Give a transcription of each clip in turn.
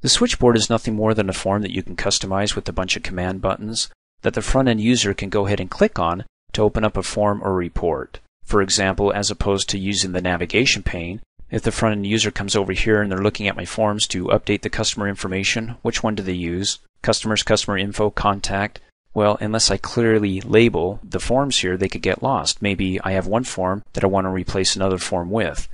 The switchboard is nothing more than a form that you can customize with a bunch of command buttons that the front end user can go ahead and click on to open up a form or report. For example, as opposed to using the navigation pane, if the front end user comes over here and they're looking at my forms to update the customer information, which one do they use? Customers, customer info, contact. Well, unless I clearly label the forms here, they could get lost. Maybe I have one form that I want to replace another form with.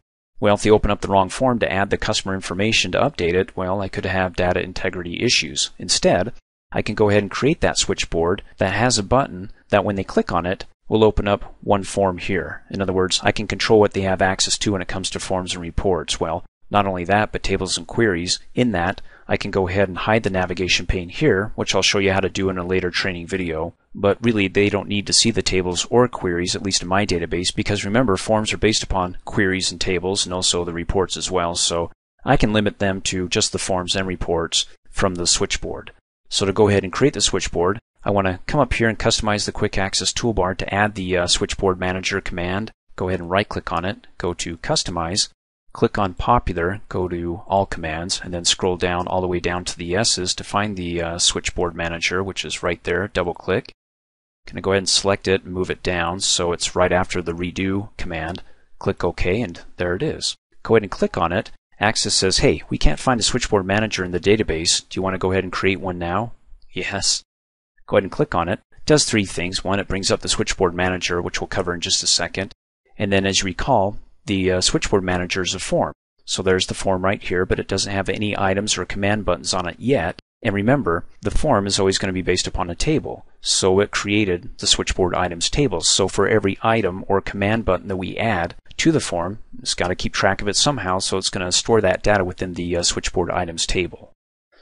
Well, if they open up the wrong form to add the customer information to update it, well, I could have data integrity issues. Instead, I can go ahead and create that switchboard that has a button that when they click on it, will open up one form here. In other words, I can control what they have access to when it comes to forms and reports. Well, not only that, but tables and queries. In that, I can go ahead and hide the navigation pane here, which I'll show you how to do in a later training video. But really, they don't need to see the tables or queries, at least in my database, because remember, forms are based upon queries and tables, and also the reports as well. So I can limit them to just the forms and reports from the switchboard. So to go ahead and create the switchboard, I want to come up here and customize the Quick Access toolbar to add the uh, Switchboard Manager command. Go ahead and right click on it, go to Customize, click on Popular, go to All Commands, and then scroll down all the way down to the S's to find the uh, Switchboard Manager, which is right there. Double click. To go ahead and select it and move it down so it's right after the Redo command. Click OK, and there it is. Go ahead and click on it. Access says, hey, we can't find a switchboard manager in the database. Do you want to go ahead and create one now? Yes. Go ahead and click on it. It does three things. One, it brings up the switchboard manager, which we'll cover in just a second. And then as you recall, the uh, switchboard manager is a form. So there's the form right here, but it doesn't have any items or command buttons on it yet. And remember, the form is always going to be based upon a table. So it created the switchboard items tables. So for every item or command button that we add to the form, it's got to keep track of it somehow, so it's going to store that data within the uh, switchboard items table.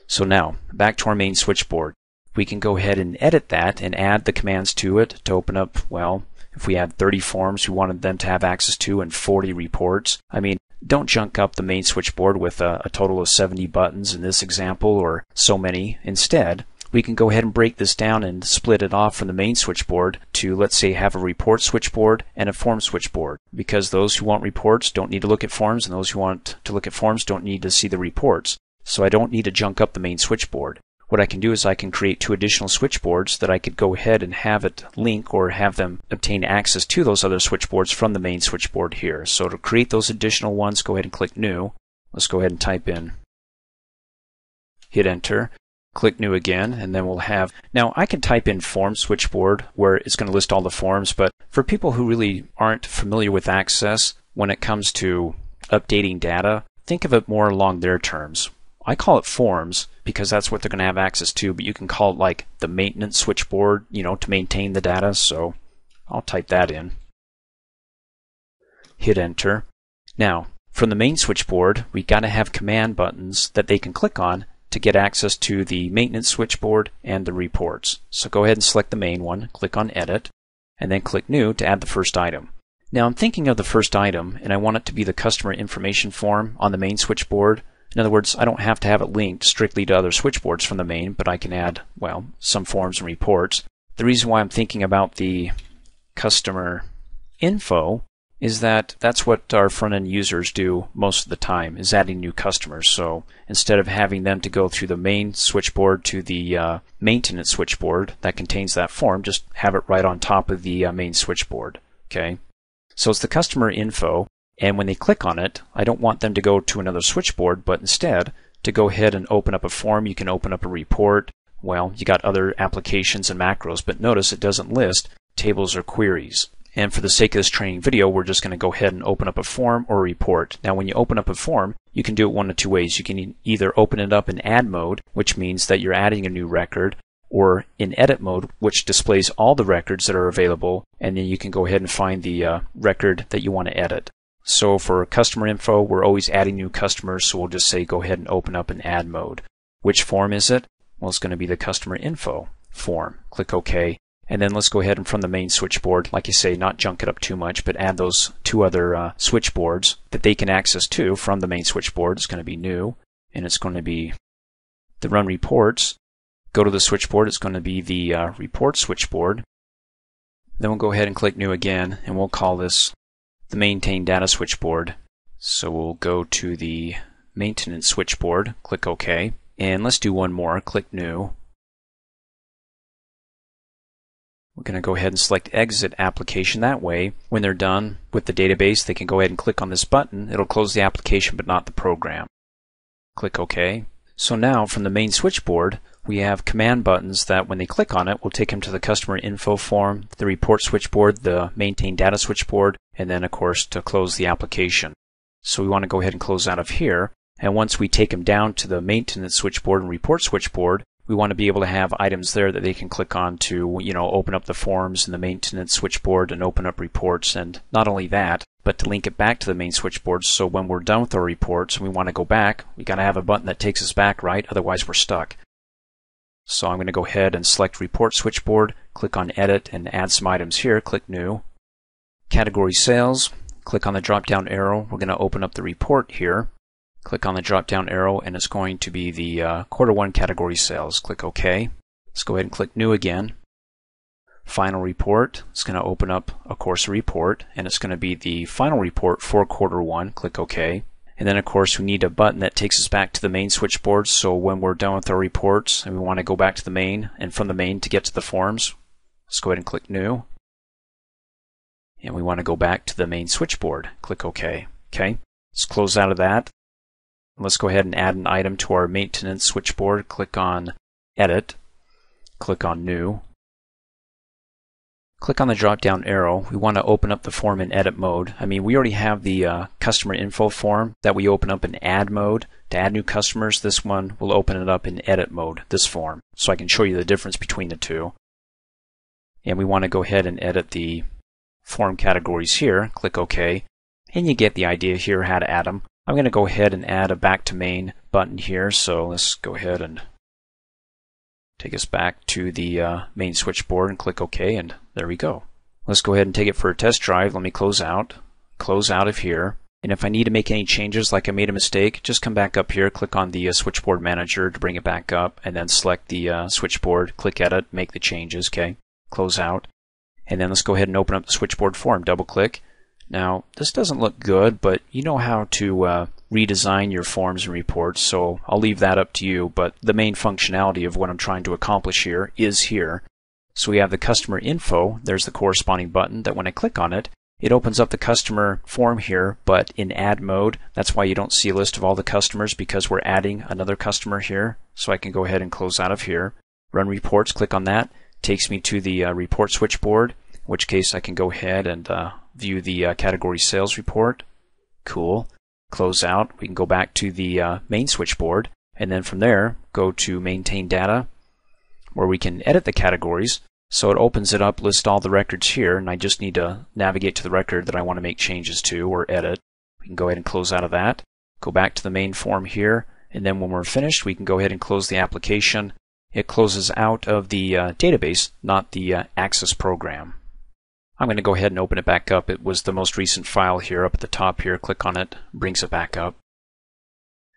So now, back to our main switchboard we can go ahead and edit that and add the commands to it to open up, well, if we had 30 forms we wanted them to have access to and 40 reports. I mean, don't junk up the main switchboard with a, a, total of 70 buttons in this example or so many. Instead, we can go ahead and break this down and split it off from the main switchboard to, let's say, have a report switchboard and a form switchboard. Because those who want reports don't need to look at forms, and those who want to look at forms don't need to see the reports. So I don't need to junk up the main switchboard what I can do is I can create two additional switchboards that I could go ahead and have it link or have them obtain access to those other switchboards from the main switchboard here. So to create those additional ones, go ahead and click New. Let's go ahead and type in, hit Enter, click New again, and then we'll have, now I can type in Form Switchboard where it's going to list all the forms, but for people who really aren't familiar with Access, when it comes to updating data, think of it more along their terms. I call it forms because that's what they're going to have access to, but you can call it like the maintenance switchboard, you know, to maintain the data. So I'll type that in. Hit enter. Now, from the main switchboard, we've got to have command buttons that they can click on to get access to the maintenance switchboard and the reports. So go ahead and select the main one, click on edit, and then click new to add the first item. Now I'm thinking of the first item and I want it to be the customer information form on the main switchboard in other words, I don't have to have it linked strictly to other switchboards from the main, but I can add, well, some forms and reports. The reason why I'm thinking about the customer info is that that's what our front end users do most of the time is adding new customers. So instead of having them to go through the main switchboard to the uh, maintenance switchboard that contains that form, just have it right on top of the uh, main switchboard. Okay. So it's the customer info and when they click on it, I don't want them to go to another switchboard, but instead to go ahead and open up a form, you can open up a report. Well, you got other applications and macros, but notice it doesn't list tables or queries. And for the sake of this training video, we're just going to go ahead and open up a form or a report. Now, when you open up a form, you can do it one of two ways. You can either open it up in add mode, which means that you're adding a new record, or in edit mode, which displays all the records that are available, and then you can go ahead and find the uh, record that you want to edit. So for customer info, we're always adding new customers, so we'll just say go ahead and open up an add mode. Which form is it? Well, it's going to be the customer info form. Click OK. And then let's go ahead and from the main switchboard, like you say, not junk it up too much, but add those two other uh, switchboards that they can access to from the main switchboard. It's going to be new, and it's going to be the run reports. Go to the switchboard. It's going to be the uh, report switchboard. Then we'll go ahead and click new again, and we'll call this the maintain data switchboard. So we'll go to the maintenance switchboard, click OK. And let's do one more. Click New. We're going to go ahead and select Exit Application that way. When they're done with the database, they can go ahead and click on this button. It'll close the application but not the program. Click OK. So now from the main switchboard, we have command buttons that when they click on it will take them to the customer info form, the report switchboard, the maintain data switchboard, and then of course to close the application. So we want to go ahead and close out of here. And once we take them down to the maintenance switchboard and report switchboard, we want to be able to have items there that they can click on to, you know, open up the forms in the maintenance switchboard and open up reports. And not only that, but to link it back to the main switchboard. So when we're done with our reports and we want to go back, we got to have a button that takes us back, right? Otherwise we're stuck. So I'm going to go ahead and select report switchboard, click on edit and add some items here, click new. Category sales, click on the drop down arrow. We're going to open up the report here. Click on the drop down arrow and it's going to be the uh, quarter one category sales. Click OK. Let's go ahead and click new again. Final report. It's going to open up, a course, report and it's going to be the final report for quarter one. Click OK. And then, of course, we need a button that takes us back to the main switchboard. So when we're done with our reports and we want to go back to the main and from the main to get to the forms, let's go ahead and click New. And we want to go back to the main switchboard. Click OK. Okay. Let's close out of that. Let's go ahead and add an item to our maintenance switchboard. Click on Edit. Click on New. Click on the drop down arrow. We want to open up the form in edit mode. I mean, we already have the uh, customer info form that we open up in add mode to add new customers. This one will open it up in edit mode, this form. So I can show you the difference between the two. And we want to go ahead and edit the form categories here. Click OK. And you get the idea here how to add them. I'm going to go ahead and add a back to main button here. So let's go ahead and take us back to the uh, main switchboard and click OK and there we go. Let's go ahead and take it for a test drive. Let me close out, close out of here. And if I need to make any changes, like I made a mistake, just come back up here, click on the uh, switchboard manager to bring it back up, and then select the uh, switchboard, click edit, make the changes, okay? Close out. And then let's go ahead and open up the switchboard form. Double click, now, this doesn't look good, but you know how to uh, redesign your forms and reports, so I'll leave that up to you. But the main functionality of what I'm trying to accomplish here is here. So we have the customer info. There's the corresponding button that when I click on it, it opens up the customer form here, but in add mode. That's why you don't see a list of all the customers because we're adding another customer here. So I can go ahead and close out of here. Run reports, click on that. Takes me to the uh, report switchboard, in which case I can go ahead and uh, view the uh, category sales report. Cool. Close out. We can go back to the uh, main switchboard and then from there go to maintain data where we can edit the categories. So it opens it up, lists all the records here, and I just need to navigate to the record that I want to make changes to or edit. We can go ahead and close out of that. Go back to the main form here, and then when we're finished, we can go ahead and close the application. It closes out of the uh, database, not the uh, Access program. I'm going to go ahead and open it back up. It was the most recent file here up at the top here. Click on it, brings it back up.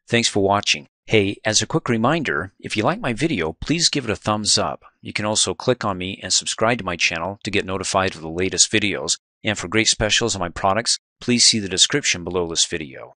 Thanks for watching. Hey, as a quick reminder, if you like my video, please give it a thumbs up. You can also click on me and subscribe to my channel to get notified of the latest videos. And for great specials on my products, please see the description below this video.